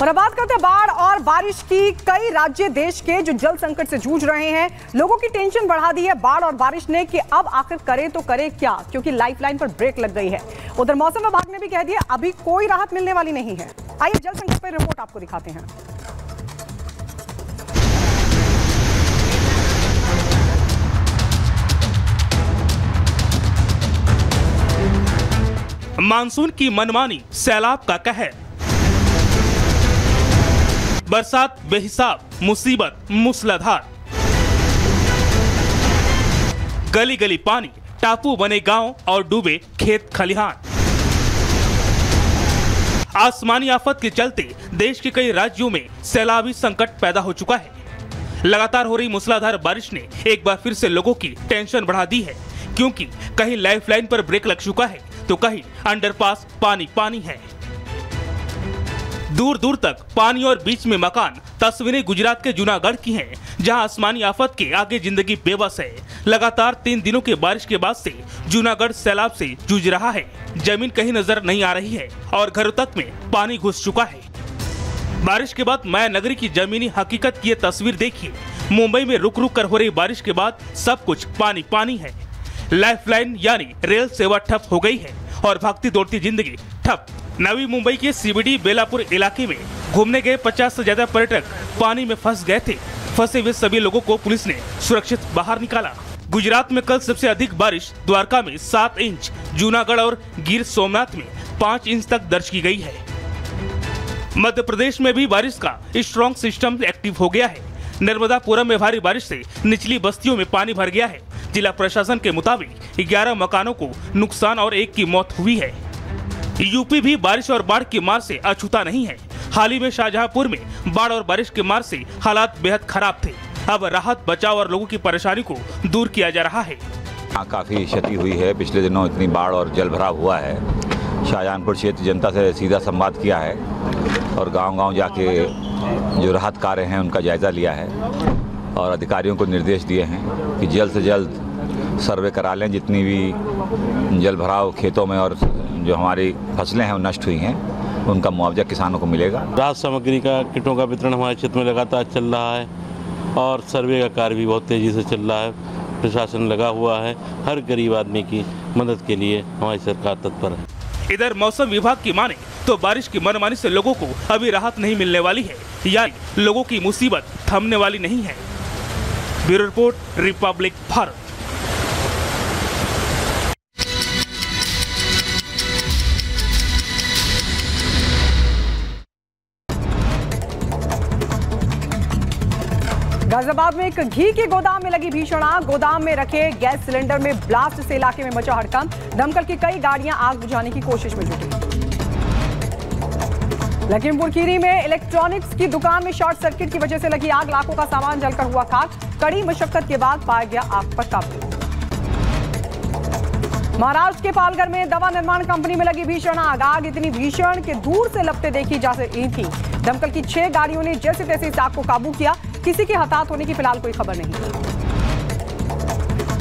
और अब बात करते हैं बाढ़ और बारिश की। कई राज्य देश के जो जल संकट से जूझ रहे हैं, लोगों की टेंशन बढ़ा दी है बाढ़ और बारिश ने कि अब आखिर करे तो करे क्या, क्योंकि लाइफलाइन पर ब्रेक लग गई है। उधर मौसम विभाग ने भी कह दिया, अभी कोई राहत मिलने वाली नहीं है। आइए जल संकट पर रिपोर्ट आपको दिखाते हैं। मानसून की मनमानी, सैलाब का कहर। बरसात, बेहिसाब, मुसीबत, मूसलाधार। गली गली पानी, टापू बने गाँव और डूबे खेत खलिहान। आसमानी आफत के चलते देश के कई राज्यों में सैलाबी संकट पैदा हो चुका है। लगातार हो रही मूसलाधार बारिश ने एक बार फिर से लोगों की टेंशन बढ़ा दी है, क्योंकि कहीं लाइफलाइन पर ब्रेक लग चुका है तो कहीं अंडरपास पानी पानी है। दूर दूर तक पानी और बीच में मकान, तस्वीरें गुजरात के जूनागढ़ की हैं, जहाँ आसमानी आफत के आगे ज़िंदगी बेबस है। लगातार तीन दिनों के बारिश के बाद से जूनागढ़ सैलाब से जूझ रहा है। ज़मीन कहीं नज़र नहीं आ रही है और घरों तक में पानी घुस चुका है। बारिश के बाद माया नगरी की जमीनी हकीकत की तस्वीर देखिए। मुंबई में रुक रुक कर हो रही बारिश के बाद सब कुछ पानी पानी है। लाइफलाइन यानी रेल सेवा ठप हो गई है और भागती दौड़ती ज़िंदगी ठप। नवी मुंबई के सीबीडी बेलापुर इलाके में घूमने गए 50 से ज़्यादा पर्यटक पानी में फंस गए थे। फंसे हुए सभी लोगों को पुलिस ने सुरक्षित बाहर निकाला। गुजरात में कल सबसे अधिक बारिश द्वारका में सात इंच, जूनागढ़ और गिर सोमनाथ में पाँच इंच तक दर्ज की गई है। मध्य प्रदेश में भी बारिश का स्ट्रॉन्ग सिस्टम एक्टिव हो गया है। नर्मदापुरम में भारी बारिश से निचली बस्तियों में पानी भर गया है। जिला प्रशासन के मुताबिक 11 मकानों को नुकसान और एक की मौत हुई है। यूपी भी बारिश और बाढ़ की मार से अछूता नहीं है। हाल ही में शाहजहांपुर में बाढ़ और बारिश की मार से हालात बेहद खराब थे। अब राहत, बचाव और लोगों की परेशानी को दूर किया जा रहा है। काफ़ी क्षति हुई है। पिछले दिनों इतनी बाढ़ और जल हुआ है। शाहजहानपुर क्षेत्र जनता से सीधा संवाद किया है और गांव-गांव जाके जो राहत कार्य हैं उनका जायज़ा लिया है और अधिकारियों को निर्देश दिए हैं कि जल्द से जल्द सर्वे करा लें जितनी भी जल भराव खेतों में और जो हमारी फ़सलें हैं वो नष्ट हुई हैं उनका मुआवजा किसानों को मिलेगा। राहत सामग्री का किटों का वितरण हमारे क्षेत्र में लगातार चल रहा है और सर्वे का कार्य भी बहुत तेज़ी से चल रहा है। प्रशासन लगा हुआ है हर गरीब आदमी की मदद के लिए हमारी सरकार तत्पर है। इधर मौसम विभाग की माने तो बारिश की मनमानी से लोगों को अभी राहत नहीं मिलने वाली है यानी लोगों की मुसीबत थमने वाली नहीं है। Bureau report Republic Bharat. Ghaziabad में एक घी के गोदाम में लगी भीषण आग। गोदाम में रखे गैस सिलेंडर में ब्लास्ट से इलाके में मचा हड़कंप। दमकल की कई गाड़ियाँ आग बुझाने की कोशिश में जुटी। लखीमपुर खीरी में इलेक्ट्रॉनिक्स की दुकान में शॉर्ट सर्किट की वजह से लगी आग। लाखों का सामान जलकर हुआ खाक। कड़ी मशक्कत के बाद पाया गया आग पर काबू। महाराष्ट्र के पालघर में दवा निर्माण कंपनी में लगी भीषण आग। आग इतनी भीषण कि दूर से लपटे देखी जा रही थी। दमकल की छह गाड़ियों ने जैसे तैसे इस आग को काबू किया। किसी के हताहत होने की फ़िलहाल कोई खबर नहीं।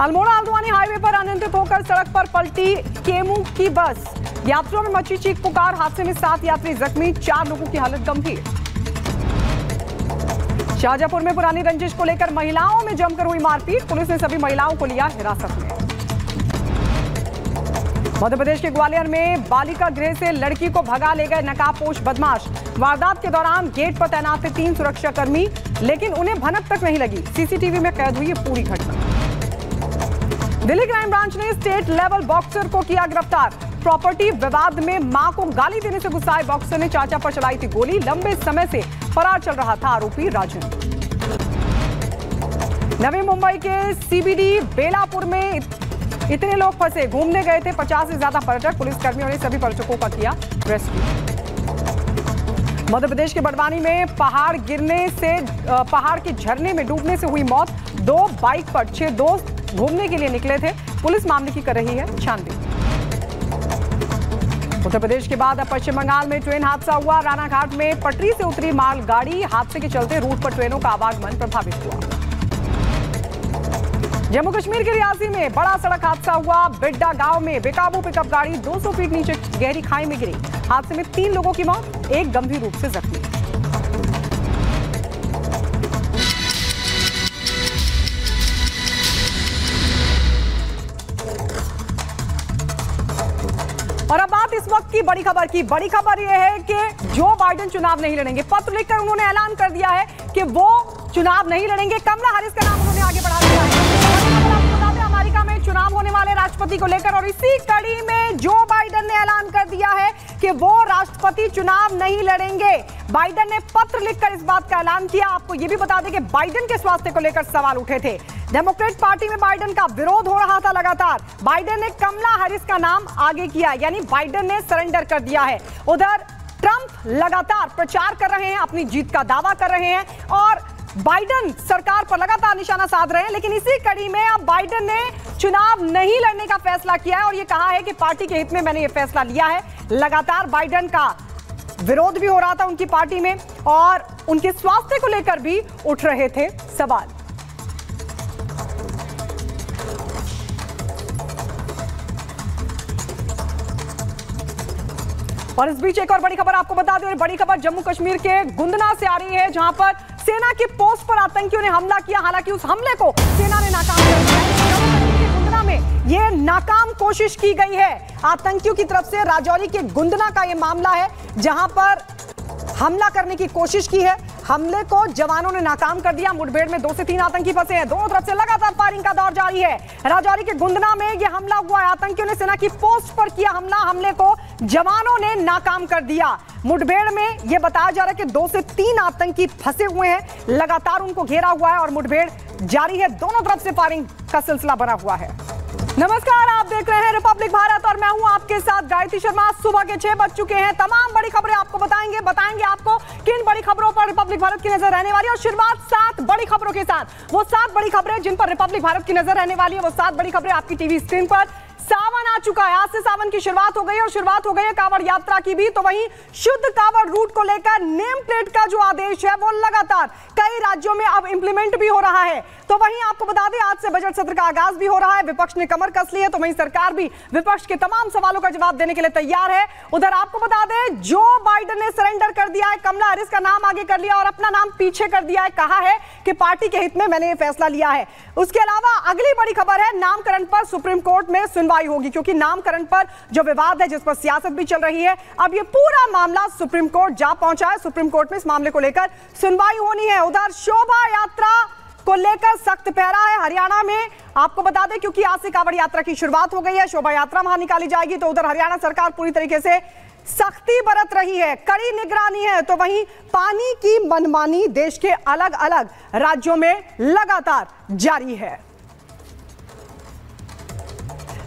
अल्मोड़ा हल्द्वानी हाईवे पर अनियंत्रित होकर सड़क पर पलटी केमू की बस। यात्रियों में मची चीख पुकार, हादसे में सात यात्री जख्मी, चार लोगों की हालत गंभीर। शाहजापुर में पुरानी रंजिश को लेकर महिलाओं में जमकर हुई मारपीट, पुलिस ने सभी महिलाओं को लिया हिरासत में। मध्य प्रदेश के ग्वालियर में बालिका गृह से लड़की को भगा ले गए नकाबपोश बदमाश। वारदात के दौरान गेट पर तैनात थे तीन सुरक्षाकर्मी, लेकिन उन्हें भनक तक नहीं लगी। सीसीटीवी में कैद हुई पूरी घटना। दिल्ली क्राइम ब्रांच ने स्टेट लेवल बॉक्सर को किया गिरफ़्तार। प्रॉपर्टी विवाद में माँ को गाली देने से गुस्साए बॉक्सर ने चाचा पर चलाई थी गोली। लंबे समय से फरार चल रहा था आरोपी राजन। नवी मुंबई के सीबीडी बेलापुर में इतने लोग फंसे। घूमने गए थे 50 से ज़्यादा पर्यटक पुलिस कर्मियों ने सभी पर्यटकों का किया रेस्क्यू मध्य प्रदेश के बड़वानी में पहाड़ गिरने से पहाड़ के झरने में डूबने से हुई मौत। दो बाइक पर छह दोस्त घूमने के लिए निकले थे। पुलिस मामले की कर रही है छानबीन। उत्तर प्रदेश के बाद अब पश्चिम बंगाल में ट्रेन हादसा हुआ। रानाघाट में पटरी से उतरी मालगाड़ी हादसे के चलते रूट पर ट्रेनों का आवागमन प्रभावित हुआ। जम्मू कश्मीर के रियासी में बड़ा सड़क हादसा हुआ। बिड्डा गाँव में बेकाबू पिकअप गाड़ी 200 फीट नीचे गहरी खाई में गिरी। हादसे में तीन लोगों की मौत, एक गंभीर रूप से जख्मी। और अब बात इस वक्त की बड़ी खबर की। बड़ी खबर यह है कि जो बाइडेन चुनाव नहीं लड़ेंगे, पत्र लिखकर उन्होंने ऐलान कर दिया है कि वो चुनाव नहीं लड़ेंगे। कमला हारिस का नाम उन्होंने आगे बढ़ा दिया है। चुनाव होने वाले राष्ट्रपति को लेकर और इसी कड़ी में जो बाइडेन ने ऐलान कर दिया है कि वो राष्ट्रपति चुनाव नहीं लड़ेंगे। बाइडेन ने पत्र लिखकर इस बात का ऐलान किया। आपको ये भी बता दें कि बाइडेन के स्वास्थ्य को लेकर सवाल उठे थे। डेमोक्रेट पार्टी में बाइडेन का विरोध हो रहा था लगातार। बाइडन ने कमला हैरिस का नाम आगे किया, यानी बाइडन ने सरेंडर कर दिया है। उधर ट्रंप लगातार प्रचार कर रहे हैं, अपनी जीत का दावा कर रहे हैं और बाइडेन सरकार पर लगातार निशाना साध रहे हैं, लेकिन इसी कड़ी में अब बाइडन ने चुनाव नहीं लड़ने का फैसला किया है और ये कहा है कि पार्टी के हित में मैंने ये फैसला लिया है। लगातार बाइडन का विरोध भी हो रहा था उनकी पार्टी में और उनके स्वास्थ्य को लेकर भी उठ रहे थे सवाल। और इस बीच एक और बड़ी खबर आपको बता दें बड़ी खबर जम्मू कश्मीर के गुंदना से आ रही है, जहाँ पर सेना के पोस्ट पर आतंकियों ने हमला किया, हालाँकि उस हमले को सेना ने नाकाम कर दिया। में यह नाकाम कोशिश की गई है। आतंकियों की तरफ़ से राजौरी के गुंदना का यह मामला है, जहाँ पर हमला करने की कोशिश की है। हमले को जवानों ने नाकाम कर दिया। मुठभेड़ में दो से तीन आतंकी फंसे हैं। दोनों तरफ़ से लगातार फायरिंग का दौर जारी है। राजौरी के गुंदना में यह हमला हुआ है। आतंकियों ने सेना की पोस्ट पर किया हमला। हमले को जवानों ने नाकाम कर दिया। मुठभेड़ में यह बताया जा रहा है कि दो से तीन आतंकी फंसे हुए हैं। लगातार उनको घेरा हुआ है और मुठभेड़ जारी है। दोनों तरफ़ से फायरिंग का सिलसिला बना हुआ है। नमस्कार, आप देख रहे हैं रिपब्लिक भारत और मैं हूँ आपके साथ गायत्री शर्मा। सुबह के छह बज चुके हैं। तमाम बड़ी खबरें आपको बताएँगे बताएँगे आपको किन बड़ी खबरों पर रिपब्लिक भारत की नज़र रहने वाली है और शुरुआत सात बड़ी खबरों के साथ। वो सात बड़ी खबरें जिन पर रिपब्लिक भारत की नज़र रहने वाली है, वो सात बड़ी खबरें आपकी टीवी स्क्रीन पर। सावन आ चुका है। आज से सावन की शुरुआत हो गई और शुरुआत हो गई है कांवड़ यात्रा की भी। तो वहीं शुद्ध कांवड़ रूट को लेकर नेम प्लेट का जो आदेश है, वो लगातार कई राज्यों में अब इंप्लीमेंट भी हो रहा है। तो वहीं आपको बता दें, आज से बजट सत्र का आगाज़ भी हो रहा है। विपक्ष ने कमर कस ली है तो वहीं सरकार भी विपक्ष के तमाम सवालों का जवाब देने के लिए तैयार है। उधर आपको बता दें, जो बाइडन ने सरेंडर कर दिया है, कमला हैरिस का नाम आगे कर लिया और अपना नाम पीछे कर दिया है। कहा है कि पार्टी के हित में मैंने ये फैसला लिया है। उसके अलावा अगली बड़ी खबर है, नामकरण पर सुप्रीम कोर्ट में सुनवाई होगी, क्योंकि नामकरण पर जो विवाद है, जिस पर सियासत भी चल रही है, अब ये पूरा मामला सुप्रीम कोर्ट जा पहुँचा है। सुप्रीम कोर्ट में इस मामले को लेकर सुनवाई होनी है। उधर शोभा यात्रा को लेकर सख्त पहरा है हरियाणा में। आपको बता दें, क्योंकि आज से कांवड़ यात्रा की शुरुआत हो गई है, शोभा यात्रा वहाँ निकाली जाएगी तो उधर हरियाणा सरकार पूरी तरीके से सख्ती बरत रही है, कड़ी निगरानी है तो वहीं पानी की मनमानी देश के अलग अलग राज्यों में लगातार जारी है।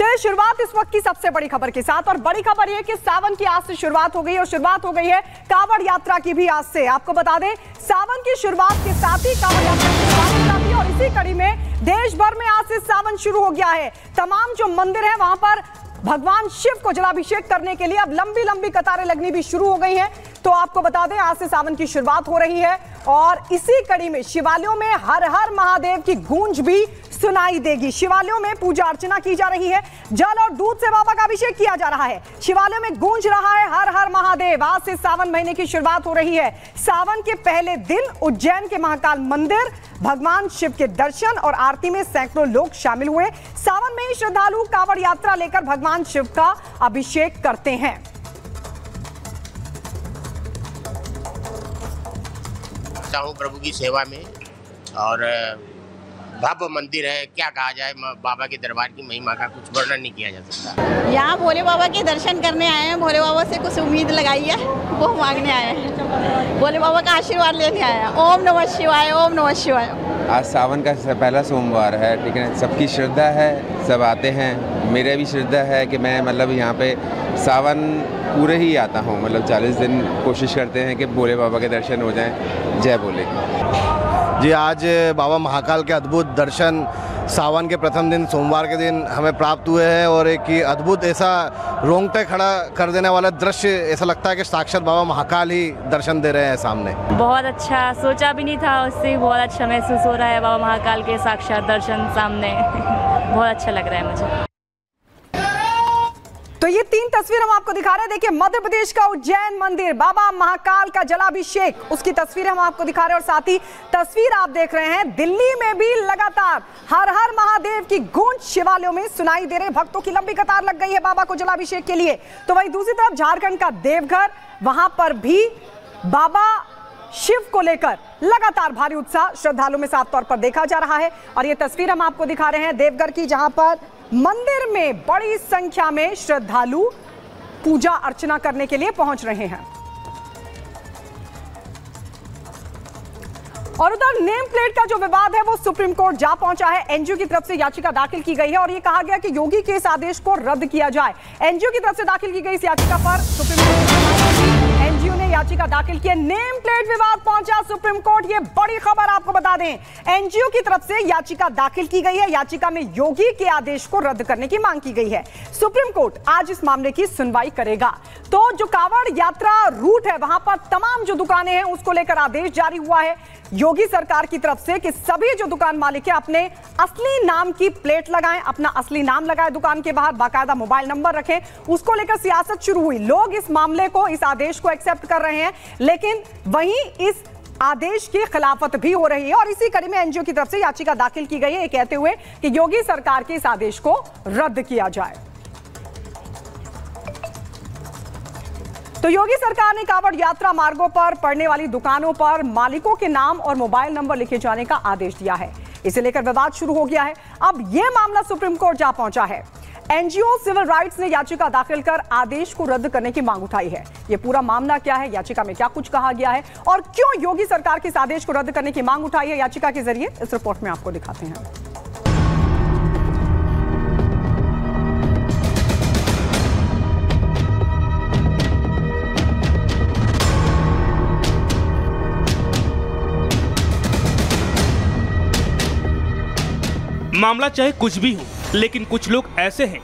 चलिए शुरुआत इस वक्त की सबसे बड़ी खबर के साथ। और बड़ी खबर यह कि सावन की आज से शुरुआत हो गई और शुरुआत हो गई है कांवड़ यात्रा की भी आज से। आपको बता दें, सावन की शुरुआत के साथ ही कांवड़ यात्रा की शुरुआत हो जाती है और इसी कड़ी में देश भर में आज से सावन शुरू हो गया है। तमाम जो मंदिर है, वहाँ पर भगवान शिव को जलाभिषेक करने के लिए अब लंबी लंबी कतारें लगनी भी शुरू हो गई हैं। तो आपको बता दें, आज से सावन की शुरुआत हो रही है। और इसी कड़ी में शिवालयों में हर हर महादेव की गूंज भी सुनाई देगी। शिवालयों में पूजा अर्चना की जा रही है। जल और दूध से बाबा का अभिषेक किया जा रहा है। शिवालयों में गूंज रहा है हर हर महादेव। आज से सावन महीने की शुरुआत हो रही है। सावन के पहले दिन उज्जैन के महाकाल मंदिर, भगवान शिव के दर्शन और आरती में सैकड़ों लोग शामिल हुए। सावन में ही श्रद्धालु कांवड़ यात्रा लेकर भगवान शिव का अभिषेक करते हैं। करता हूँ प्रभु की सेवा में। और भव्य मंदिर है क्या कहा जाए बाबा के दरबार की महिमा का कुछ वर्णन नहीं किया जा सकता। यहाँ भोले बाबा के दर्शन करने आए हैं भोले बाबा से कुछ उम्मीद लगाई है वो मांगने आए हैं। भोले बाबा का आशीर्वाद लेने आए हैं। ओम नमः शिवाय ओम नमः शिवाय। आज सावन का पहला सोमवार है ठीक है सबकी श्रद्धा है सब आते हैं। मेरा भी श्रद्धा है कि मैं मतलब यहाँ पे सावन पूरे ही आता हूँ मतलब चालीस दिन कोशिश करते हैं कि भोले बाबा के दर्शन हो जाएँ। जय भोले। जी आज बाबा महाकाल के अद्भुत दर्शन सावन के प्रथम दिन सोमवार के दिन हमें प्राप्त हुए हैं और एक ही अद्भुत ऐसा रोंगटे खड़ा कर देने वाला दृश्य ऐसा लगता है कि साक्षात बाबा महाकाल ही दर्शन दे रहे हैं सामने। बहुत अच्छा सोचा भी नहीं था उससे बहुत अच्छा महसूस हो रहा है बाबा महाकाल के साक्षात दर्शन सामने। बहुत अच्छा लग रहा है मुझे। तो ये तीन तस्वीर हम आपको दिखा रहे हैं। देखिए, मध्य प्रदेश का उज्जैन मंदिर, बाबा महाकाल का जलाभिषेक, उसकी तस्वीर हम आपको दिखा रहे हैं। और साथ ही तस्वीर आप देख रहे हैं, दिल्ली में भी लगातार हर हर महादेव की गूंज शिवालयों में सुनाई दे रहे भक्तों की लंबी कतार लग गई है बाबा को जलाभिषेक के लिए। तो वही दूसरी तरफ़ झारखंड का देवघर, वहाँ पर भी बाबा शिव को लेकर लगातार भारी उत्साह, श्रद्धालुओं में साफ़ तौर पर देखा जा रहा है। और ये तस्वीर हम आपको दिखा रहे हैं देवघर की, जहाँ पर मंदिर में बड़ी संख्या में श्रद्धालु पूजा अर्चना करने के लिए पहुँच रहे हैं। और उधर नेम प्लेट का जो विवाद है, वो सुप्रीम कोर्ट जा पहुँचा है। एनजीओ की तरफ़ से याचिका दाखिल की गई है और ये कहा गया कि योगी के इस आदेश को रद्द किया जाए। एनजीओ की तरफ़ से दाखिल की गई इस याचिका पर सुप्रीम कोर्ट याचिका दाखिल की नेम प्लेट विवाद पहुँचा सुप्रीम कोर्ट। ये बड़ी खबर आपको बता दें, एनजीओ की तरफ़ से याचिका दाखिल की गई है। याचिका में योगी के आदेश को रद्द करने की मांग की गई है। सुप्रीम कोर्ट आज इस मामले की सुनवाई करेगा। तो जो कावड़ यात्रा रूट है, वहाँ पर तमाम जो दुकानें हैं, उसको लेकर आदेश जारी हुआ है। योगी सरकार की तरफ़ से कि सभी जो दुकान मालिक है, अपने असली नाम की प्लेट लगाएँ, अपना असली नाम लगाएँ दुकान के बाहर, बाकायदा मोबाइल नंबर रखें, उसको लेकर सियासत शुरू हुई। लोग इस मामले को, इस आदेश को एक्सेप्ट कर रहे हैं, लेकिन वहीं इस आदेश की खिलाफत भी हो रही है और इसी कड़ी में एनजीओ की तरफ़ से याचिका दाखिल की गई है। कहते हुए कि योगी सरकार के इस आदेश को रद्द किया जाए। तो योगी सरकार ने कावड़ यात्रा मार्गों पर, पड़ने वाली दुकानों पर मालिकों के नाम और मोबाइल नंबर लिखे जाने का आदेश दिया है। इसे लेकर विवाद शुरू हो गया है। अब यह मामला सुप्रीम कोर्ट जा पहुँचा है। एनजीओ सिविल राइट्स ने याचिका दाखिल कर आदेश को रद्द करने की मांग उठाई है। यह पूरा मामला क्या है? याचिका में क्या कुछ कहा गया है? और क्यों योगी सरकार के इस आदेश को रद्द करने की मांग उठाई है? याचिका के ज़रिए इस रिपोर्ट में आपको दिखाते हैं। मामला चाहे कुछ भी हो लेकिन कुछ लोग ऐसे हैं